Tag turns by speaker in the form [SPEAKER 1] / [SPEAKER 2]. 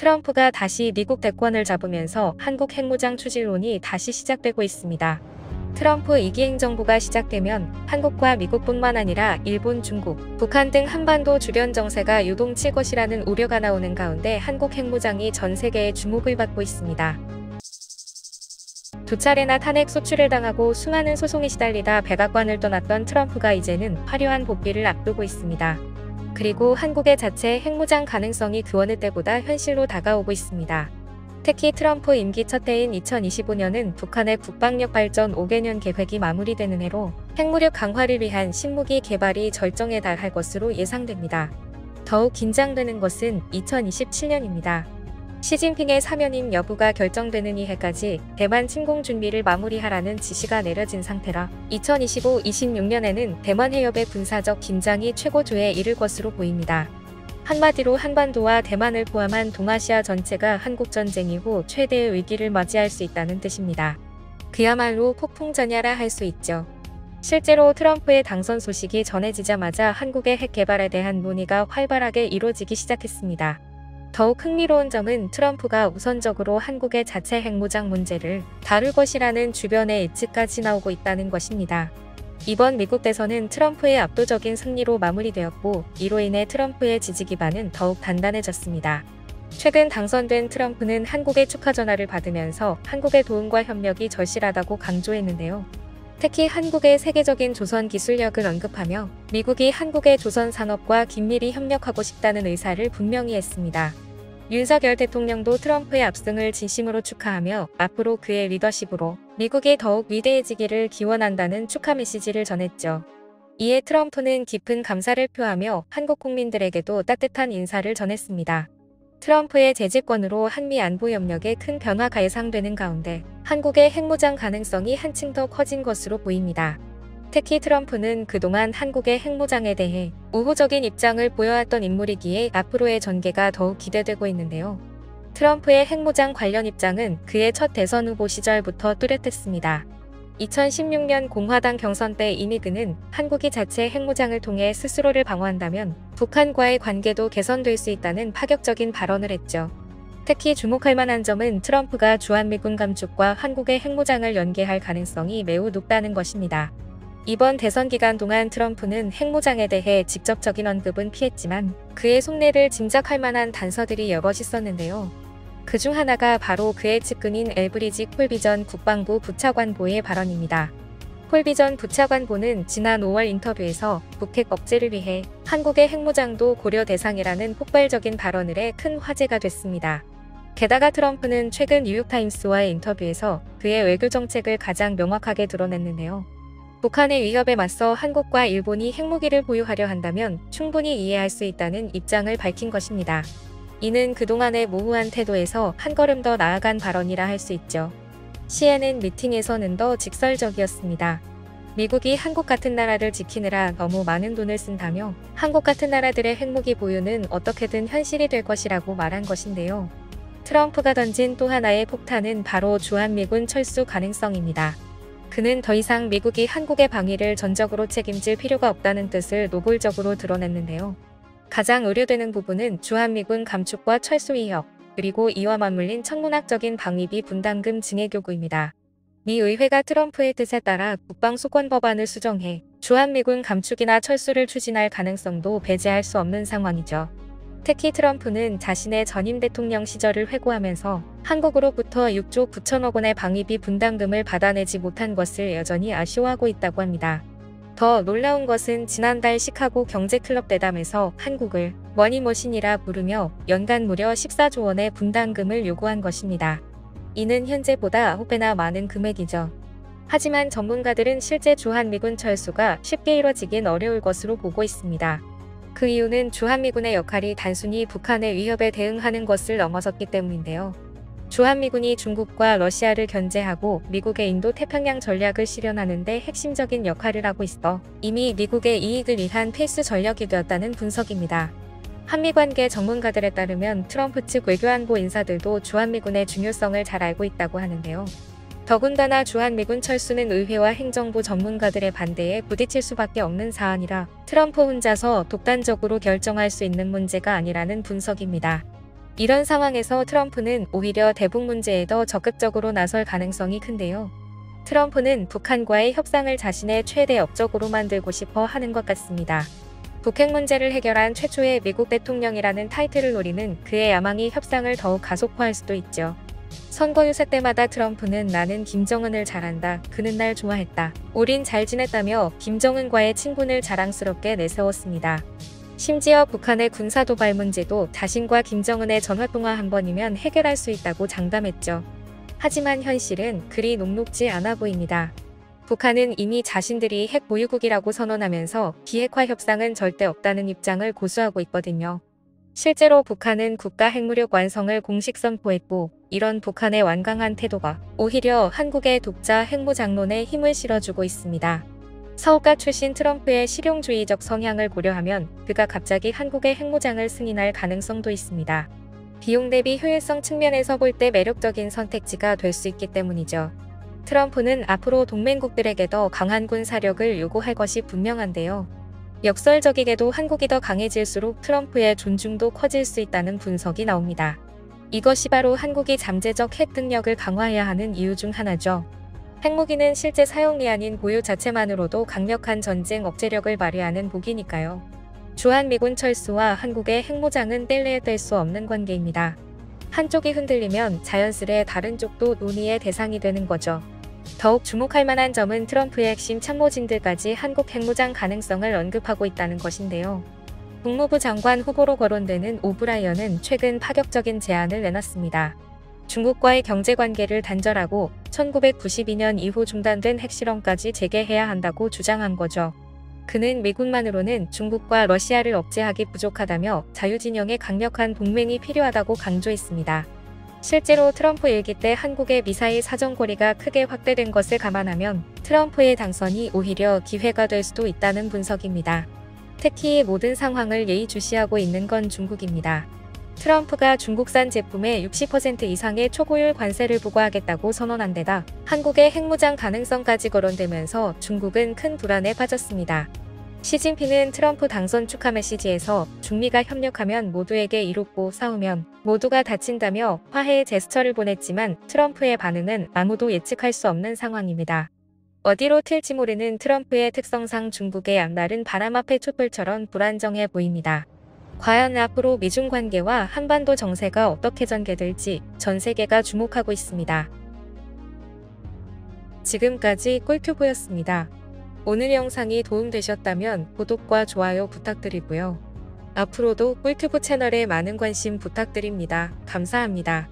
[SPEAKER 1] 트럼프가 다시 미국 대권을 잡으면서 한국 핵무장 추진론이 다시 시작되고 있습니다. 트럼프 2기 행정부가 시작되면 한국과 미국뿐만 아니라 일본, 중국, 북한 등 한반도 주변 정세가 유동칠 것이라는 우려가 나오는 가운데 한국 핵무장이 전 세계의 주목을 받고 있습니다. 두 차례나 탄핵 소추를 당하고 수많은 소송에 시달리다 백악관을 떠났던 트럼프가 이제는 화려한 복귀를 앞두고 있습니다. 그리고 한국의 자체 핵무장 가능성이 그 어느 때보다 현실로 다가오고 있습니다. 특히 트럼프 임기 첫 해인 2025년은 북한의 국방력 발전 5개년 계획이 마무리되는 해로 핵무력 강화를 위한 신무기 개발이 절정에 달할 것으로 예상됩니다. 더욱 긴장되는 것은 2027년입니다. 시진핑의 사면임 여부가 결정되는 이 해까지 대만 침공 준비를 마무리하라는 지시가 내려진 상태라 2025-26년에는 대만 해협의 군사적 긴장이 최고조에 이를 것으로 보입니다. 한마디로 한반도와 대만을 포함한 동아시아 전체가 한국전쟁 이후 최대의 위기를 맞이할 수 있다는 뜻입니다. 그야말로 폭풍전야라 할 수 있죠. 실제로 트럼프의 당선 소식이 전해지자마자 한국의 핵 개발에 대한 논의가 활발하게 이루어지기 시작했습니다. 더욱 흥미로운 점은 트럼프가 우선적으로 한국의 자체 핵무장 문제를 다룰 것이라는 주변의 예측까지 나오고 있다는 것입니다. 이번 미국 대선은 트럼프의 압도적인 승리로 마무리되었고 이로 인해 트럼프의 지지 기반은 더욱 단단해졌습니다. 최근 당선된 트럼프는 한국의 축하 전화를 받으면서 한국의 도움과 협력이 절실하다고 강조했는데요. 특히 한국의 세계적인 조선 기술력을 언급하며 미국이 한국의 조선 산업과 긴밀히 협력하고 싶다는 의사를 분명히 했습니다. 윤석열 대통령도 트럼프의 압승을 진심으로 축하하며 앞으로 그의 리더십으로 미국이 더욱 위대해지기를 기원한다는 축하 메시지를 전했죠. 이에 트럼프는 깊은 감사를 표하며 한국 국민들에게도 따뜻한 인사를 전했습니다. 트럼프의 재집권으로 한미 안보 협력에 큰 변화가 예상되는 가운데 한국의 핵무장 가능성이 한층 더 커진 것으로 보입니다. 특히 트럼프는 그동안 한국의 핵무장에 대해 우호적인 입장을 보여왔던 인물이기에 앞으로의 전개가 더욱 기대되고 있는데요. 트럼프의 핵무장 관련 입장은 그의 첫 대선 후보 시절부터 뚜렷했습니다. 2016년 공화당 경선 때 이미 그는 한국이 자체 핵무장을 통해 스스로를 방어한다면 북한과의 관계도 개선될 수 있다는 파격적인 발언을 했죠. 특히 주목할 만한 점은 트럼프가 주한미군 감축과 한국의 핵무장을 연계할 가능성이 매우 높다는 것입니다. 이번 대선 기간 동안 트럼프는 핵무장에 대해 직접적인 언급은 피했지만 그의 속내를 짐작할 만한 단서들이 여럿 있었는데요. 그중 하나가 바로 그의 측근인 엘브리지 콜비 전 국방부 부차관보의 발언입니다. 콜비 전 부차관보는 지난 5월 인터뷰에서 북핵 억제를 위해 한국의 핵무장도 고려 대상이라는 폭발적인 발언을 해 큰 화제가 됐습니다. 게다가 트럼프는 최근 뉴욕타임스와의 인터뷰에서 그의 외교 정책을 가장 명확하게 드러냈는데요. 북한의 위협에 맞서 한국과 일본이 핵무기를 보유하려 한다면 충분히 이해할 수 있다는 입장을 밝힌 것입니다. 이는 그동안의 모호한 태도에서 한 걸음 더 나아간 발언이라 할 수 있죠. CNN 미팅에서는 더 직설적이었습니다. 미국이 한국 같은 나라를 지키느라 너무 많은 돈을 쓴다며 한국 같은 나라들의 핵무기 보유는 어떻게든 현실이 될 것이라고 말한 것인데요. 트럼프가 던진 또 하나의 폭탄은 바로 주한미군 철수 가능성입니다. 그는 더 이상 미국이 한국의 방위를 전적으로 책임질 필요가 없다는 뜻을 노골적으로 드러냈는데요. 가장 우려되는 부분은 주한미군 감축과 철수 위협, 그리고 이와 맞물린 천문학적인 방위비 분담금 증액 요구입니다. 미 의회가 트럼프의 뜻에 따라 국방수권 법안을 수정해 주한미군 감축이나 철수를 추진할 가능성도 배제할 수 없는 상황이죠. 특히 트럼프는 자신의 전임 대통령 시절을 회고하면서 한국으로부터 6조 9천억 원의 방위비 분담금을 받아내지 못한 것을 여전히 아쉬워하고 있다고 합니다. 더 놀라운 것은 지난달 시카고 경제클럽 대담에서 한국을 머니머신이라 부르며 연간 무려 14조 원의 분담금을 요구한 것입니다. 이는 현재보다 9배나 많은 금액이죠. 하지만 전문가들은 실제 주한미군 철수가 쉽게 이뤄지긴 어려울 것으로 보고 있습니다. 그 이유는 주한미군의 역할이 단순히 북한의 위협에 대응하는 것을 넘어섰기 때문인데요. 주한미군이 중국과 러시아를 견제하고 미국의 인도 태평양 전략을 실현하는 데 핵심적인 역할을 하고 있어 이미 미국의 이익을 위한 필수 전력이 되었다는 분석입니다. 한미 관계 전문가들에 따르면 트럼프 측 외교안보 인사들도 주한미군의 중요성을 잘 알고 있다고 하는데요. 더군다나 주한미군 철수는 의회와 행정부 전문가들의 반대에 부딪힐 수밖에 없는 사안이라 트럼프 혼자서 독단적으로 결정할 수 있는 문제가 아니라는 분석입니다. 이런 상황에서 트럼프는 오히려 대북 문제에 더 적극적으로 나설 가능성이 큰데요. 트럼프는 북한과의 협상을 자신의 최대 업적으로 만들고 싶어 하는 것 같습니다. 북핵 문제를 해결한 최초의 미국 대통령이라는 타이틀을 노리는 그의 야망이 협상을 더욱 가속화할 수도 있죠. 선거 유세 때마다 트럼프는 나는 김정은을 잘한다. 그는 날 좋아했다. 우린 잘 지냈다며 김정은과의 친분을 자랑스럽게 내세웠습니다. 심지어 북한의 군사 도발 문제도 자신과 김정은의 전화통화 한 번이면 해결할 수 있다고 장담했죠. 하지만 현실은 그리 녹록지 않아 보입니다. 북한은 이미 자신들이 핵 보유국이라고 선언하면서 비핵화 협상은 절대 없다는 입장을 고수하고 있거든요. 실제로 북한은 국가 핵무력 완성을 공식 선포했고 이런 북한의 완강한 태도가 오히려 한국의 독자 핵무장론에 힘을 실어주고 있습니다. 사업가 출신 트럼프의 실용주의적 성향을 고려하면 그가 갑자기 한국의 핵무장을 승인할 가능성도 있습니다. 비용 대비 효율성 측면에서 볼 때 매력적인 선택지가 될 수 있기 때문이죠. 트럼프는 앞으로 동맹국들에게 더 강한 군사력을 요구할 것이 분명한데요. 역설적이게도 한국이 더 강해질수록 트럼프의 존중도 커질 수 있다는 분석이 나옵니다. 이것이 바로 한국이 잠재적 핵 능력을 강화해야 하는 이유 중 하나죠. 핵무기는 실제 사용이 아닌 보유 자체만으로도 강력한 전쟁 억제력을 발휘하는 무기니까요. 주한미군 철수와 한국의 핵무장은 뗄래야 뗄 수 없는 관계입니다. 한쪽이 흔들리면 자연스레 다른 쪽도 논의의 대상이 되는 거죠. 더욱 주목할 만한 점은 트럼프의 핵심 참모진들까지 한국 핵무장 가능성을 언급하고 있다는 것인데요. 국무부 장관 후보로 거론되는 오브라이언은 최근 파격적인 제안을 내놨습니다. 중국과의 경제관계를 단절하고 1992년 이후 중단된 핵실험까지 재개해야 한다고 주장한 거죠. 그는 미군만으로는 중국과 러시아를 억제하기 부족하다며 자유진영의 강력한 동맹이 필요하다고 강조했습니다. 실제로 트럼프 일기 때 한국의 미사일 사정거리가 크게 확대된 것을 감안하면 트럼프의 당선이 오히려 기회가 될 수도 있다는 분석입니다. 특히 모든 상황을 예의주시하고 있는 건 중국입니다. 트럼프가 중국산 제품에 60% 이상의 초고율 관세를 부과하겠다고 선언한 데다 한국의 핵무장 가능성까지 거론되면서 중국은 큰 불안에 빠졌습니다. 시진핑은 트럼프 당선 축하 메시지에서 중미가 협력하면 모두에게 이롭고 싸우면 모두가 다친다며 화해의 제스처를 보냈지만 트럼프의 반응은 아무도 예측할 수 없는 상황입니다. 어디로 튈지 모르는 트럼프의 특성상 중국의 앞날은 바람 앞의 촛불처럼 불안정해 보입니다. 과연 앞으로 미중 관계와 한반도 정세가 어떻게 전개될지 전 세계가 주목하고 있습니다. 지금까지 꿀튜브였습니다. 오늘 영상이 도움되셨다면 구독과 좋아요 부탁드리고요. 앞으로도 꿀튜브 채널에 많은 관심 부탁드립니다. 감사합니다.